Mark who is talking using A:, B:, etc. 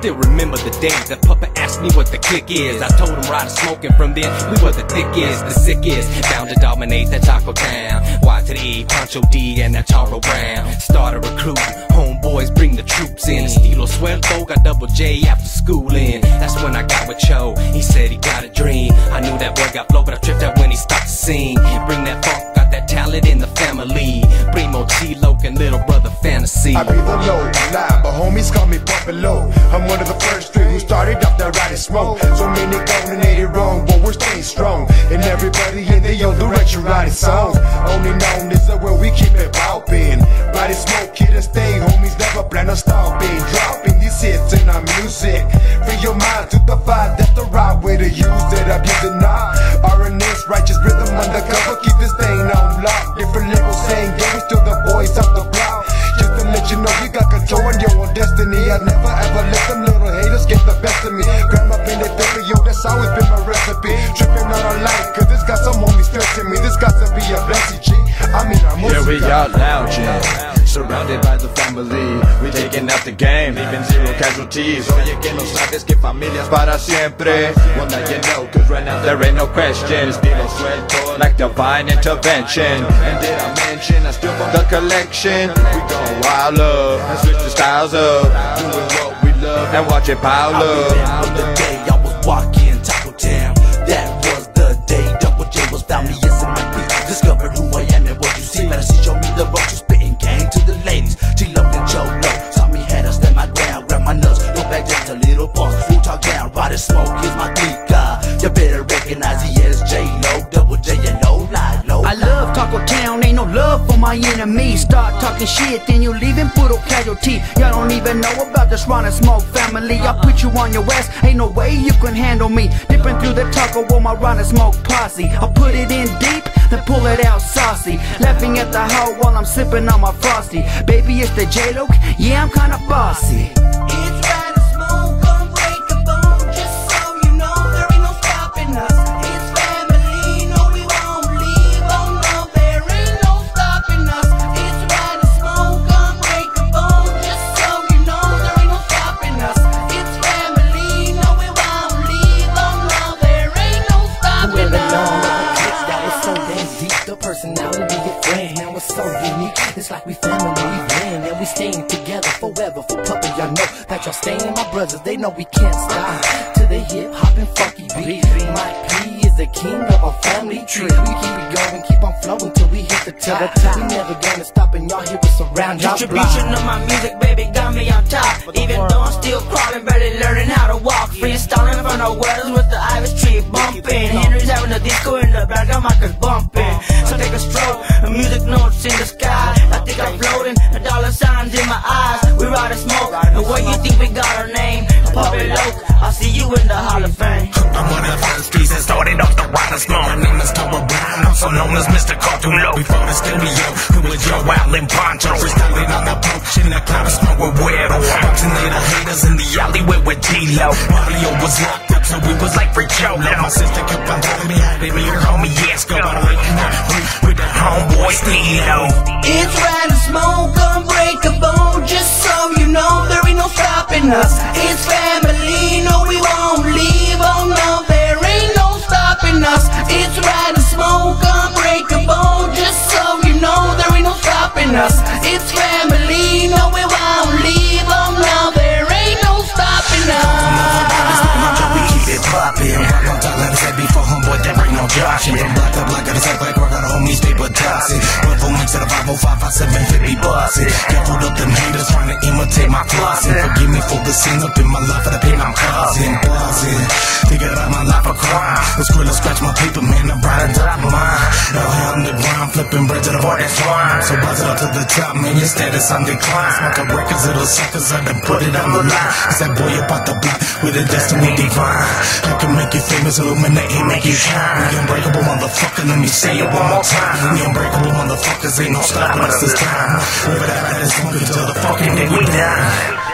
A: still remember the day that Papa asked me what the click is. I told him right ride smoking from then. We were the thickest, the sickest, bound to dominate that Taco Town. Y to the E, Pancho D, and that Taro Brown. Started recruiting, homeboys bring the troops in. Estilo suelto, got double J after schooling. That's when I got with Cho. He said he got a dream. I knew that boy got flow, but I tripped out when he stopped to sing. Bring that funk, got that talent in the family. Primo G-Lo and little brother fantasy.
B: I be the low lie, but homies call me Buffalo. I'm one of the first three who started off that Ride N Smoke. So many going and it wrong, but we're staying strong. And everybody in their own direction riding songs. Only known is the where we keep it poppin'. Ride N Smoke, kid and stay, homies
C: surrounded by the family. We taking out the game, leaving zero casualties. Oye, que no sabes que familias para siempre. Well, now you know, cause right now there ain't no question. Estilo suelto, like divine intervention. And did I mention, I still from the collection. We gon' wild up, and switch the styles up. Doing what we love, and watch it pile up.
D: remember the day I was walking Taco Town. That J-Lo. Double J and no lie low.
E: I love Taco Town, ain't no love for my enemies. Start talking shit, then you leave and put a casualty. Y'all don't even know about this Ride N Smoke family. I put you on your ass, ain't no way you can handle me. Dipping through the taco with my Ride N Smoke posse. I put it in deep, then pull it out saucy. Laughing at the hoe while I'm sipping on my frosty. Baby, it's the J-Lo, yeah, I'm kinda bossy.
F: Personality of friends now it's so unique. It's like we family, we win, and we staying together forever. For puppet, y'all know that y'all staying my brothers. They know we can't stop to the hip hop and funky beat. Mike P is the king of our family tree. We keep it going, keep on flowing till we hit the top. We never gonna stop, and y'all hear us around y'all
G: Distribution
F: block.
G: of my music, baby, got me on top. Even though I'm still crawling, barely learning how to walk. Freestyling from the waters with the Irish tree bumping. Henry's having a disco in the back, got Marcus bumping. The Hall of Fame.
H: I'm one of the first trees that started off the Ride N Smoke. My name is Toro Brown, I'm so known as Mr. Cartulo. Before the studio, who was your Allen Poncho? Freestyling on the porch in the cloud of smoke with Widow. Boxing later haters in the alleyway with T-Lo. Mario was locked up, so we was like for Cholo. My sister kept on telling me, how did me your homie, yes, go on waking up with the homeboy Stilo.
I: It's right to smoke, unbreakable. Just so you know, there ain't no stopping us. It's family, no, we won't leave. Oh no, there ain't no stopping us. We
H: keep it poppin'. Rock on top, let us say before homeboy, there ain't no joshin'. From block to block, gotta say like work on the homies, paper tossin'. One full mix of the 505, 5750 bussin'. Got food up them haters trying to imitate my flossin'. Forgive me for the sin up in my life for the pain I'm causing. Buzzing, figured out my life a crime. The squirrel scratch my paper, man, I'm riding top of mine. Now I'm the grind, flipping bread to the bar that's swine. So buzz it up to the top, man, your status on decline. Smoking records, little suckers, I done put it on the line. It's that boy up out the block with a destiny divine. I can make you famous, illuminate, make you shine. Unbreakable motherfucker, let me say it one more time. We unbreakable motherfuckers, ain't no stopping us this time. Live it out, is smoking till the fucking day we die.